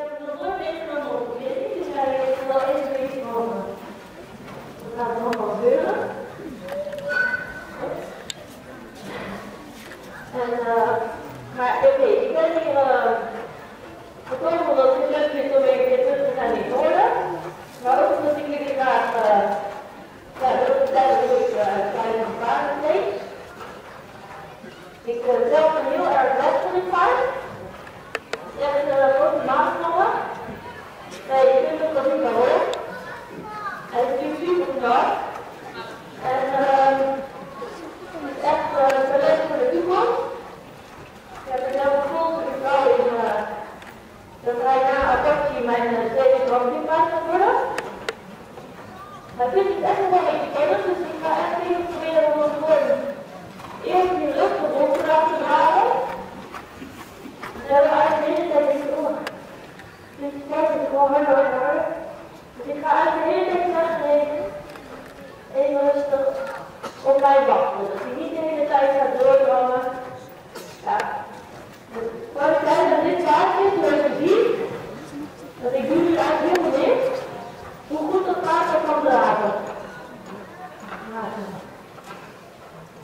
Thank you. ik het is super. En echt voor de toekomst. Ik heb het gevoel dat in dat hij na mijn tweede brandingpaard gaat worden. Maar ik vind het echt wel een beetje kennis, dus ik ga echt even proberen even rustig op mij wachten. Dus dat hij niet de hele tijd gaat doorkomen. Ja. wil ik denk dat dit plaats is, zoals je ziet, dat ik jullie eigenlijk helemaal niet hoe goed dat water kan dragen.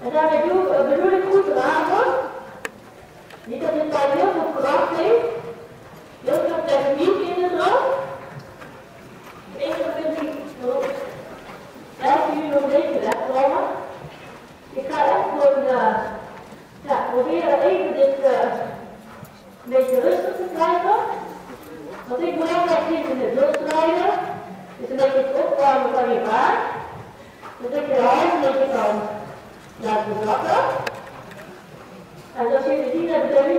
En daarmee bedoel ik goed dragen. Niet dat dit bij heel veel kracht heeft, heel veel techniek in de druk. Probeer proberen even dit eh, een beetje rustig te krijgen. Wat ik belangrijk vind in het wildrijden, is dus een beetje het opwarmen van je paard. Zodat je de hand een beetje kan laten zakken. En als jullie het zien hebben, dan nu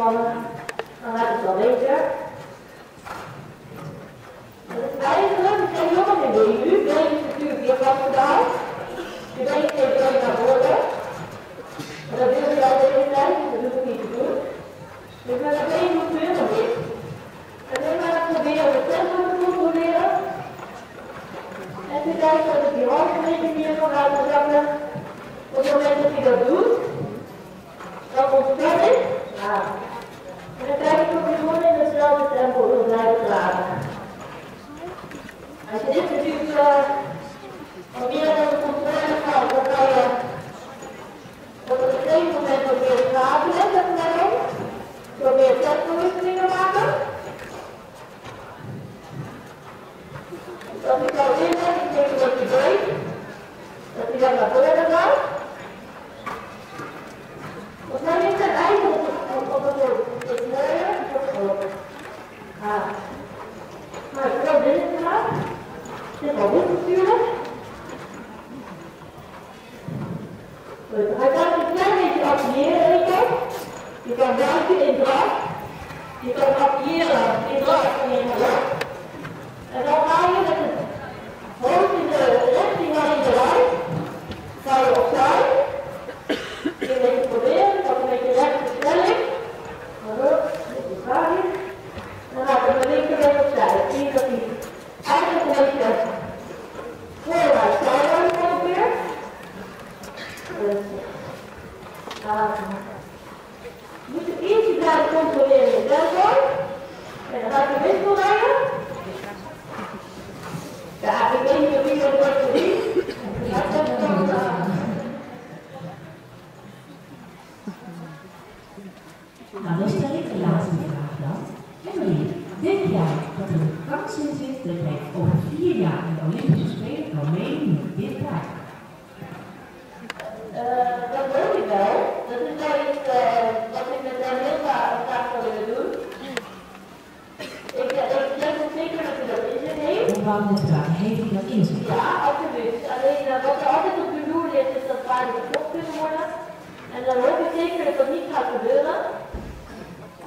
plannen, dan heb ik het wel beter. Dus eigenlijk zijn jongen in de EU, breng je natuurlijk weer vastgedaald. Je brengt de EU naar voren. Maar dat wil je al de hele tijd, dus dat hoef ik niet te doen. Dus we hebben dat één moet je nog niet. Alleen maar proberen de tempo te controleren. En te kijken dat ik die handbeweging hier kan laten zakken. Op het moment dat hij dat doet, dan ontstaat ik. Ja. Ah. aqui, tá? Tem dois aqui. worden. En dan hoop ik zeker dat dat niet gaat gebeuren.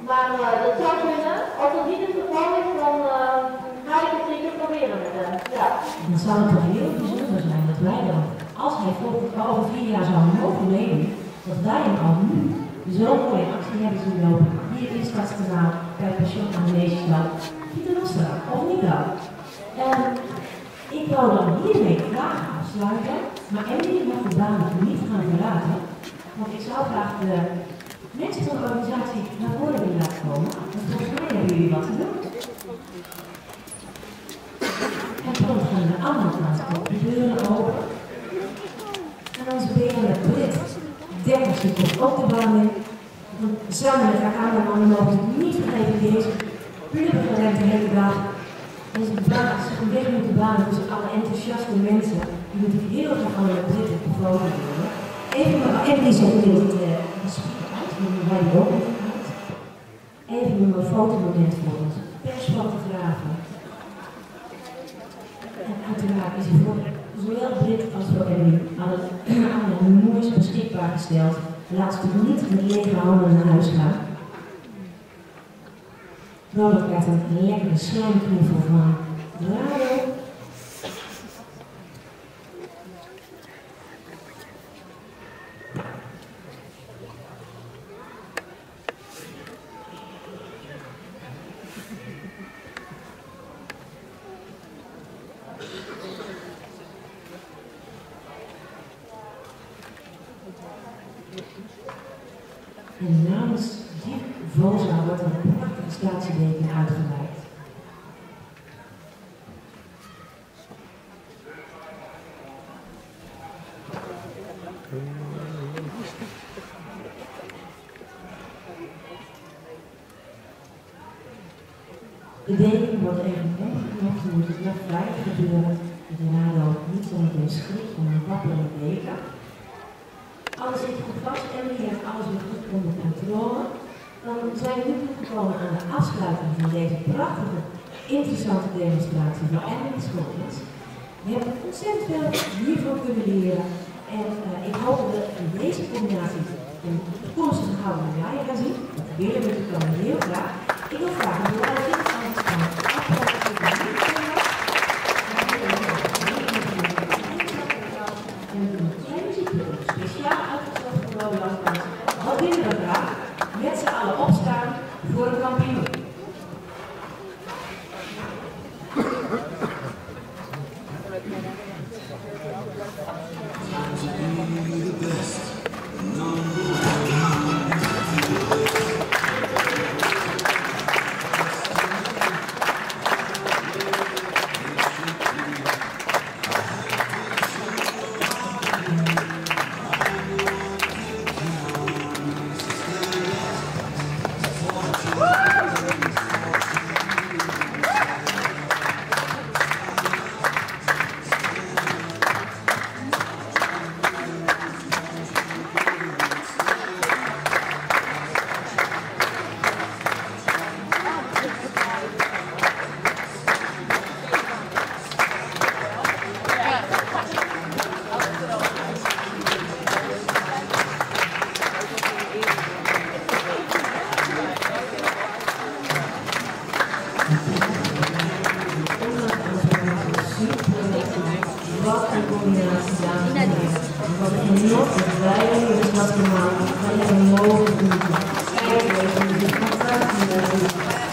Maar eh, dat zou kunnen. Als dat niet het geval is, dan uh, ga ik het zeker proberen met hem. Ja. Dan zou zou toch heel bijzonder zijn dat wij dan, als hij volgend over vier jaar zou mogen leven, dat wij hem al nu zo'n mooie actie hebben zien lopen. Hier in Stadskanaal bij het pension van Leesland. Pieter Nostra, of niet dan? En ik wil dan hiermee graag afsluiten maar Emily mag de baan niet gaan verlaten. Want ik zou graag de mensen van de organisatie naar voren willen laten komen. Want volgens mij hebben jullie wat te doen. En dan gaan de andere kant op, de deuren open. En onze BNR Brit, 30 seconden op de baan in. Samen met haar cameraman mogen niet vergeten deze plubberend de hele dag. Deze baan, zich een weg moeten banen tussen alle enthousiaste mensen die natuurlijk heel graag aan Britten gefloten worden. Even maar, even die zet dit speaker uit, die wij ook uit. Even een fotomoment voor ons, persfotografen. En uiteraard is hij voor zowel Brit als voor Emmy aan het, aan het mooiste beschikbaar gesteld. Laat ze niet met lege handen naar huis gaan. Robert krijgt een lekkere slijmknuffel van Rado. En namens die Voza wordt een prachtige statiedeken uitgereikt. De deken wordt even omgeknopt, dan moet het nog veilig gebeuren. Dat de radio niet zo meteen schrikt van een wapperende deken. Alles zit goed vast en we heeft alles weer goed onder controle. Dan zijn we nu gekomen aan de afsluiting van deze prachtige, interessante demonstratie van Emily Schotens. We hebben ontzettend veel hiervan kunnen leren. En uh, ik hoop dat we in deze combinatie een toekomstige gouden medaille gaan zien. Dat willen we natuurlijk heel graag. Opstaan voor een kampioen.